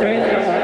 Três né?